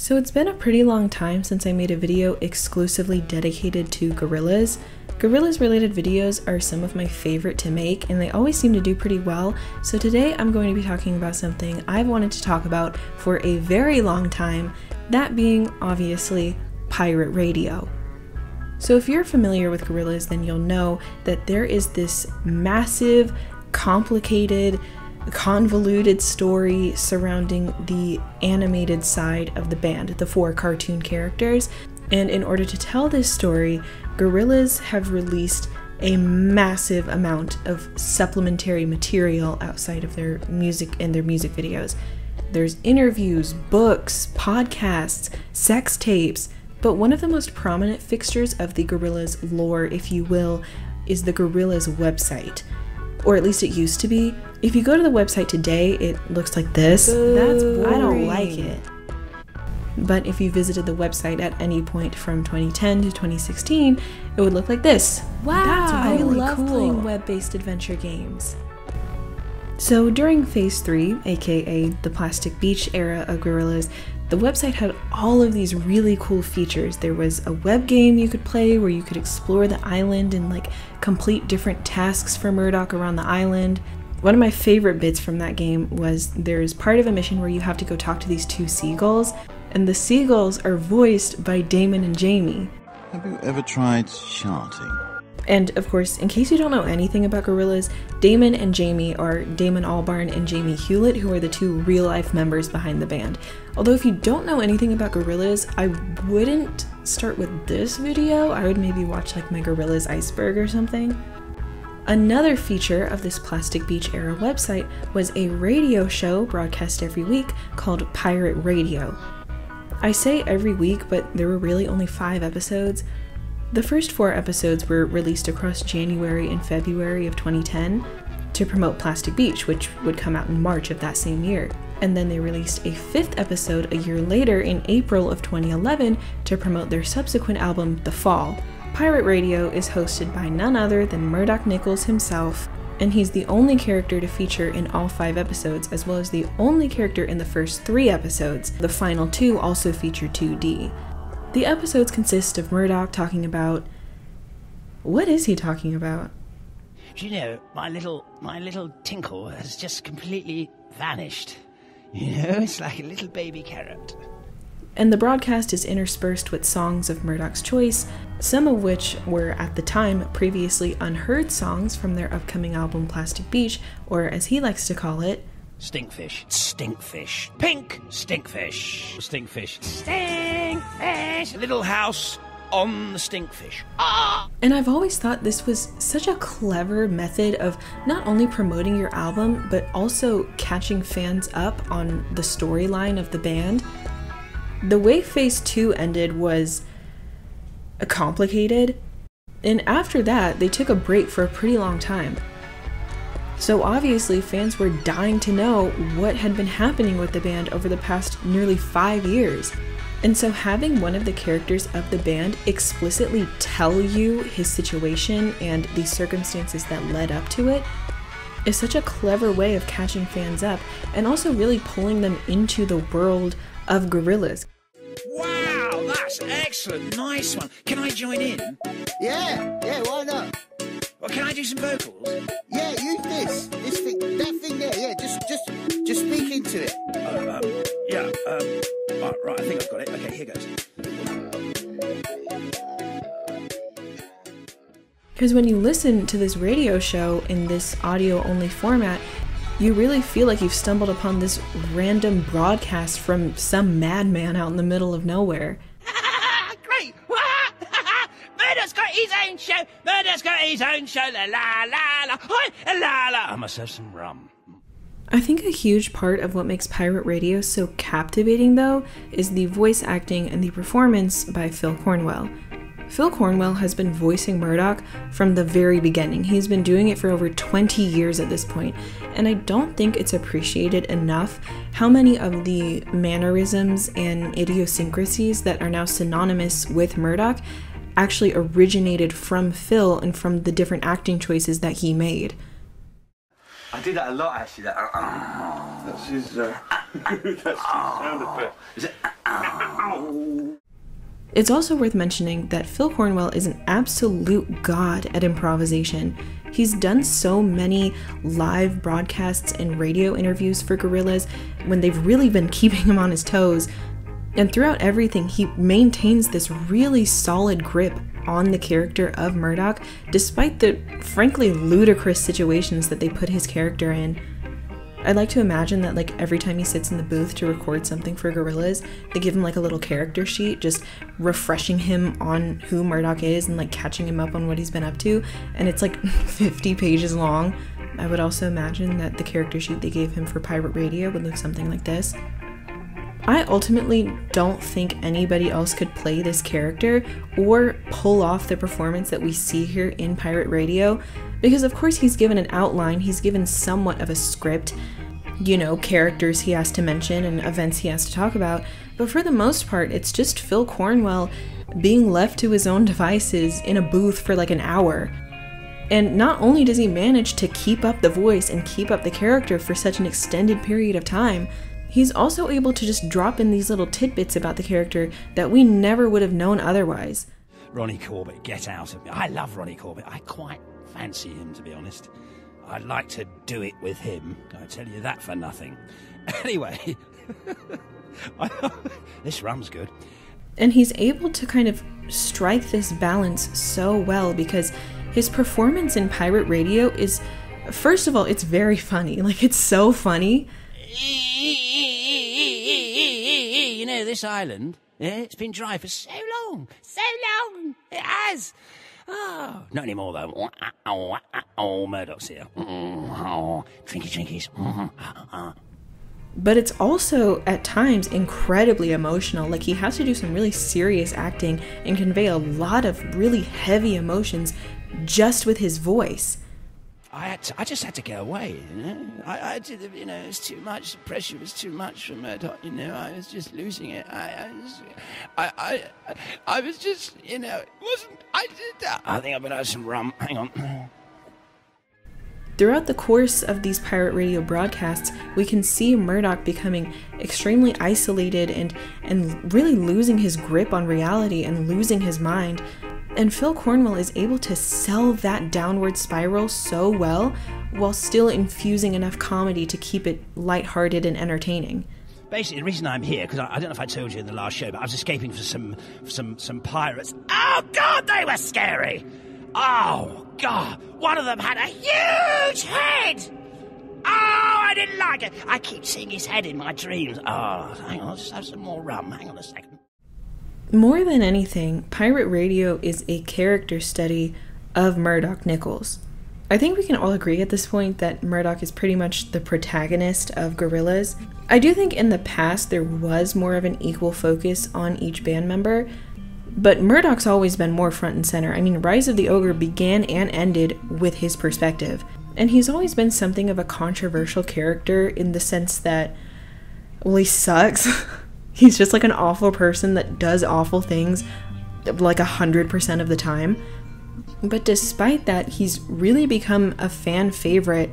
So it's been a pretty long time since I made a video exclusively dedicated to Gorillaz. Gorillaz related videos are some of my favorite to make and they always seem to do pretty well, so today I'm going to be talking about something I've wanted to talk about for a very long time, that being obviously pirate radio. So if you're familiar with Gorillaz then you'll know that there is this massive, complicated, convoluted story surrounding the animated side of the band, the four cartoon characters. And in order to tell this story, Gorillaz have released a massive amount of supplementary material outside of their music and their music videos. There's interviews, books, podcasts, sex tapes, but one of the most prominent fixtures of the Gorillaz lore, if you will, is the Gorillaz website. Or at least it used to be. If you go to the website today, it looks like this. That's I don't like it. But if you visited the website at any point from 2010 to 2016, it would look like this. Wow, that's really I love cool. playing web-based adventure games. So during Phase 3, aka the Plastic Beach era of Gorillaz, the website had all of these really cool features. There was a web game you could play where you could explore the island and like complete different tasks for Murdoc around the island. One of my favorite bits from that game was there's part of a mission where you have to go talk to these two seagulls, and the seagulls are voiced by Damon and Jamie. Have you ever tried charting? And of course, in case you don't know anything about Gorillaz, Damon and Jamie are Damon Albarn and Jamie Hewlett, who are the two real life members behind the band. Although, if you don't know anything about Gorillaz, I wouldn't start with this video. I would maybe watch like my Gorillaz Iceberg or something. Another feature of this Plastic Beach era website was a radio show broadcast every week called Pirate Radio. I say every week, but there were really only five episodes. The first four episodes were released across January and February of 2010 to promote Plastic Beach, which would come out in March of that same year. And then they released a fifth episode a year later in April of 2011 to promote their subsequent album, The Fall. Pirate Radio is hosted by none other than Murdoc Niccals himself, and he's the only character to feature in all five episodes, as well as the only character in the first three episodes. The final two also feature 2D. The episodes consist of Murdoc talking about. What is he talking about? Do you know, my little my little tinkle has just completely vanished. You know, it's like a little baby carrot. And the broadcast is interspersed with songs of Murdoc's choice, some of which were at the time previously unheard songs from their upcoming album Plastic Beach, or as he likes to call it, Stinkfish. Stinkfish. Pink stinkfish. Stinkfish. Stinkfish. Little house on the stinkfish. Ah! And I've always thought this was such a clever method of not only promoting your album, but also catching fans up on the storyline of the band. The way Phase 2 ended was complicated, and after that, they took a break for a pretty long time. So obviously, fans were dying to know what had been happening with the band over the past nearly five years. And so, having one of the characters of the band explicitly tell you his situation and the circumstances that led up to it is such a clever way of catching fans up and also really pulling them into the world of Gorillaz. Wow, that's excellent. Nice one. Can I join in? Yeah, yeah, why not? Well, can I do some vocals? Yeah, use this, this thing, that thing there. Yeah, just, just, just speak into it. Oh, um, yeah, um, right, right, I think I've got it. Okay, here goes. Because when you listen to this radio show in this audio only format, you really feel like you've stumbled upon this random broadcast from some madman out in the middle of nowhere. Show. Murdoc's got his own show. La la la la. Hi, la la. I must have some rum. I think a huge part of what makes pirate radio so captivating, though, is the voice acting and the performance by Phil Cornwell. Phil Cornwell has been voicing Murdoc from the very beginning. He's been doing it for over 20 years at this point, and I don't think it's appreciated enough how many of the mannerisms and idiosyncrasies that are now synonymous with Murdoc actually originated from Phil and from the different acting choices that he made. I do that a lot actually. That, uh, uh That's his, uh, that's his uh, sound effect. Uh, is it? It's also worth mentioning that Phil Cornwell is an absolute god at improvisation. He's done so many live broadcasts and radio interviews for Gorillaz when they've really been keeping him on his toes. And throughout everything, he maintains this really solid grip on the character of Murdoc, despite the frankly ludicrous situations that they put his character in. I'd like to imagine that like every time he sits in the booth to record something for Gorillaz, they give him like a little character sheet, just refreshing him on who Murdoc is and like catching him up on what he's been up to, and it's like 50 pages long. I would also imagine that the character sheet they gave him for Pirate Radio would look something like this. I ultimately don't think anybody else could play this character or pull off the performance that we see here in Pirate Radio because, of course, he's given an outline, he's given somewhat of a script, you know, characters he has to mention and events he has to talk about, but for the most part, it's just Phil Cornwell being left to his own devices in a booth for like an hour. And not only does he manage to keep up the voice and keep up the character for such an extended period of time, he's also able to just drop in these little tidbits about the character that we never would have known otherwise. Ronnie Corbett, get out of me. I love Ronnie Corbett. I quite fancy him, to be honest. I'd like to do it with him. I tell you that for nothing. Anyway, this rum's good. And he's able to kind of strike this balance so well because his performance in Pirate Radio is, first of all, it's very funny. Like, it's so funny. This island, yeah, it's been dry for so long. So long. It has. Oh, not anymore, though. Ah, ah, ah, oh, Murdoc's here. Mm, mm, oh, drinky drinkies. Mm, but it's also at times incredibly emotional. Like he has to do some really serious acting and convey a lot of really heavy emotions just with his voice. I had to, I just had to get away, you know. I, I did, you know, it was too much. The pressure was too much for Murdoc, you know. I was just losing it. I, I, was, I, I, I was just, you know, it wasn't. I did that. I think I'm gonna have some rum. Hang on. Throughout the course of these pirate radio broadcasts, we can see Murdoc becoming extremely isolated and, and really losing his grip on reality and losing his mind. And Phil Cornwell is able to sell that downward spiral so well while still infusing enough comedy to keep it lighthearted and entertaining. Basically, the reason I'm here because I, I, don't know if I told you in the last show, but I was escaping from some some some pirates. Oh God, they were scary! Oh God, one of them had a huge head. Oh, I didn't like it. I keep seeing his head in my dreams. Oh, hang on, let's have some more rum. Hang on a second. More than anything, Pirate Radio is a character study of Murdoc Niccals. I think we can all agree at this point that Murdoc is pretty much the protagonist of Gorillaz. I do think in the past there was more of an equal focus on each band member, but Murdoc's always been more front and center. I mean, Rise of the Ogre began and ended with his perspective, and he's always been something of a controversial character in the sense that, well, he sucks. He's just like an awful person that does awful things like a hundred percent of the time. But despite that, he's really become a fan favorite.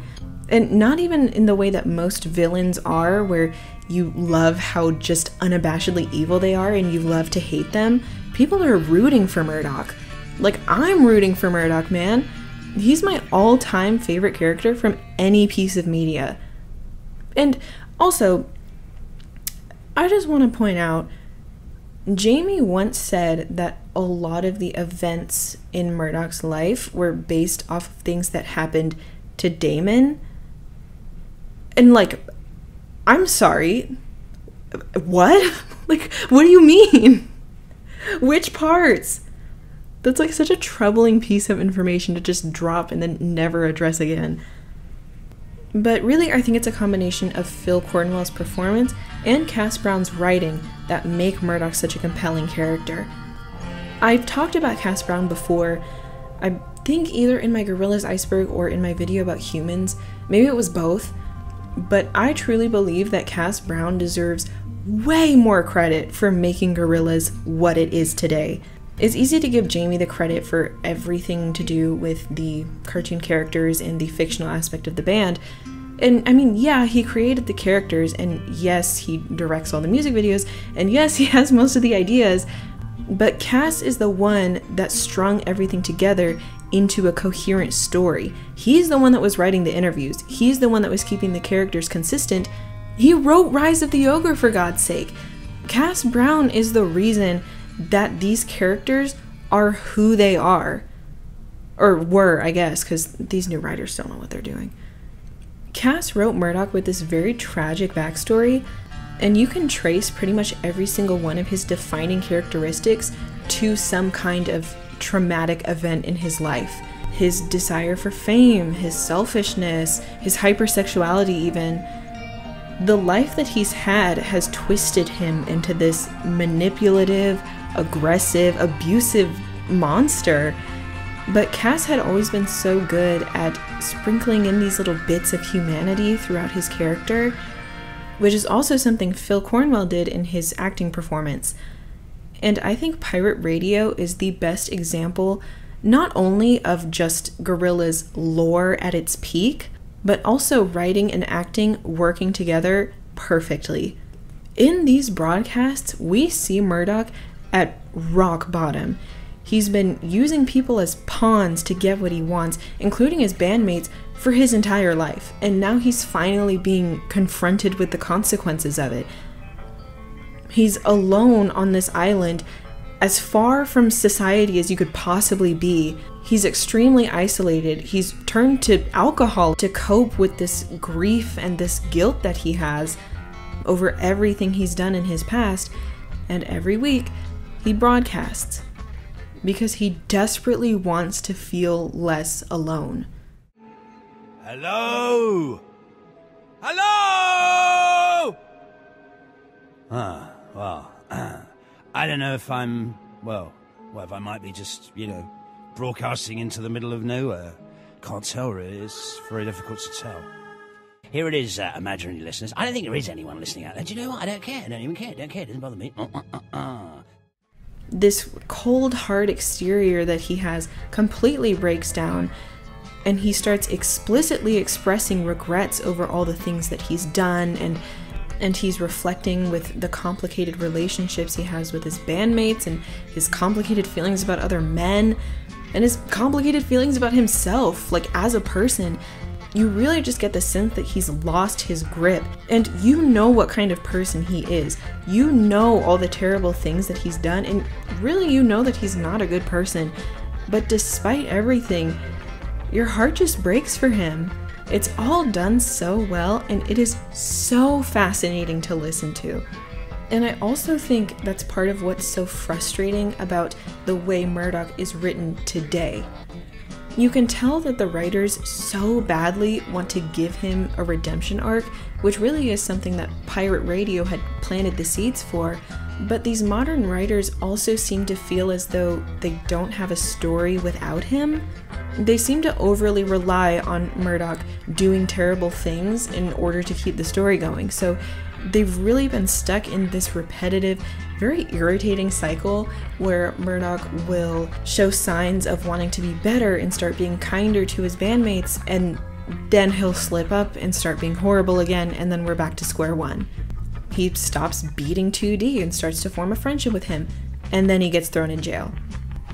And not even in the way that most villains are, where you love how just unabashedly evil they are and you love to hate them. People are rooting for Murdoc. Like, I'm rooting for Murdoc, man. He's my all time favorite character from any piece of media. And also, I just want to point out Jamie once said that a lot of the events in Murdoc's life were based off of things that happened to Damon. And like, I'm sorry. What? like, what do you mean? Which parts? That's like such a troubling piece of information to just drop and then never address again. But really, I think it's a combination of Phil Cornwell's performance and Cass Browne's writing that make Murdoc such a compelling character. I've talked about Cass Browne before, I think either in my Gorillaz Iceberg or in my video about Humanz, maybe it was both, but I truly believe that Cass Browne deserves way more credit for making Gorillaz what it is today. It's easy to give Jamie the credit for everything to do with the cartoon characters and the fictional aspect of the band, And I mean, yeah, he created the characters, and yes, he directs all the music videos, and yes, he has most of the ideas, but Cass is the one that strung everything together into a coherent story. He's the one that was writing the interviews, he's the one that was keeping the characters consistent. He wrote Rise of the Ogre, for God's sake. Cass Browne is the reason that these characters are who they are. Or were, I guess, because these new writers don't know what they're doing. Cass wrote Murdoc with this very tragic backstory, and you can trace pretty much every single one of his defining characteristics to some kind of traumatic event in his life. His desire for fame, his selfishness, his hypersexuality, even. The life that he's had has twisted him into this manipulative, aggressive, abusive monster but Cass had always been so good at sprinkling in these little bits of humanity throughout his character, which is also something Phil Cornwell did in his acting performance. And I think Pirate Radio is the best example not only of just Gorillaz lore at its peak, but also writing and acting working together perfectly. In these broadcasts, we see Murdoc at rock bottom. He's been using people as pawns to get what he wants, including his bandmates, for his entire life, and now he's finally being confronted with the consequences of it. He's alone on this island, as far from society as you could possibly be. He's extremely isolated. He's turned to alcohol to cope with this grief and this guilt that he has over everything he's done in his past, and every week he broadcasts because he desperately wants to feel less alone. Hello? Hello? Ah, well, I don't know if I'm, well, well, if I might be just, you know, broadcasting into the middle of nowhere. Can't tell, really. It's very difficult to tell. Here it is, uh, imaginary listeners. I don't think there is anyone listening out there. Do you know what? I don't care. I don't even care. Don't care. It doesn't bother me. Uh, uh, uh, this cold, hard exterior that he has completely breaks down, and he starts explicitly expressing regrets over all the things that he's done and and he's reflecting with the complicated relationships he has with his bandmates and his complicated feelings about other men and his complicated feelings about himself like as a person you really just get the sense that he's lost his grip. And you know what kind of person he is. You know all the terrible things that he's done, and really you know that he's not a good person. But despite everything, your heart just breaks for him. It's all done so well, and it is so fascinating to listen to. And I also think that's part of what's so frustrating about the way Murdoc is written today. You can tell that the writers so badly want to give him a redemption arc, which really is something that Pirate Radio had planted the seeds for. But these modern writers also seem to feel as though they don't have a story without him. They seem to overly rely on Murdoc doing terrible things in order to keep the story going. So they've really been stuck in this repetitive, very irritating cycle where Murdoc will show signs of wanting to be better and start being kinder to his bandmates, and then he'll slip up and start being horrible again, and then we're back to square one. He stops beating 2D and starts to form a friendship with him, and then he gets thrown in jail.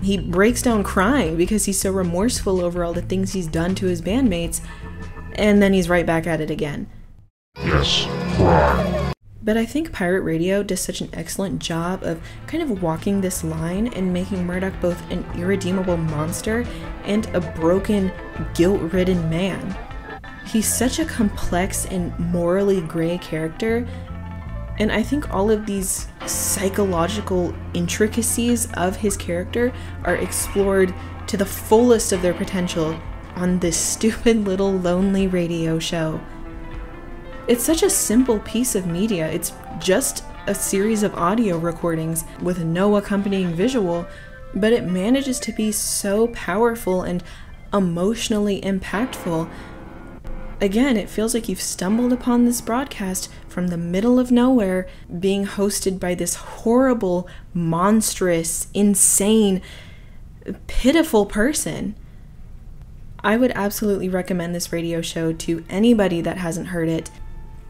He breaks down crying because he's so remorseful over all the things he's done to his bandmates, and then he's right back at it again. Yes, cry. But I think Pirate Radio does such an excellent job of kind of walking this line and making Murdoc both an irredeemable monster and a broken, guilt ridden man. He's such a complex and morally gray character, and I think all of these psychological intricacies of his character are explored to the fullest of their potential on this stupid little lonely radio show. It's such a simple piece of media. It's just a series of audio recordings with no accompanying visual, but it manages to be so powerful and emotionally impactful. Again, it feels like you've stumbled upon this broadcast from the middle of nowhere, being hosted by this horrible, monstrous, insane, pitiful person. I would absolutely recommend this radio show to anybody that hasn't heard it.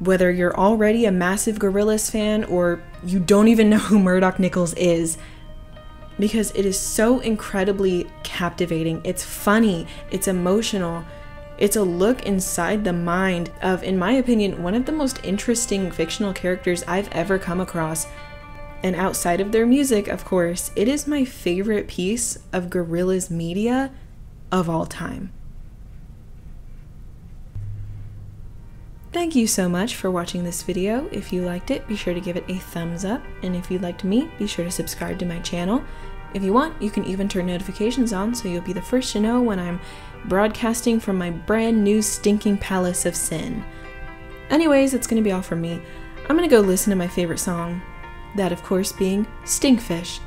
Whether you're already a massive Gorillaz fan or you don't even know who Murdoc Niccals is, because it is so incredibly captivating. It's funny, it's emotional, it's a look inside the mind of, in my opinion, one of the most interesting fictional characters I've ever come across. And outside of their music, of course, it is my favorite piece of Gorillaz media of all time. Thank you so much for watching this video. If you liked it, be sure to give it a thumbs up. And if you liked me, be sure to subscribe to my channel. If you want, you can even turn notifications on so you'll be the first to know when I'm broadcasting from my brand new stinking palace of sin. Anyways, that's gonna be all from me. I'm gonna go listen to my favorite song. That, of course, being Stinkfish.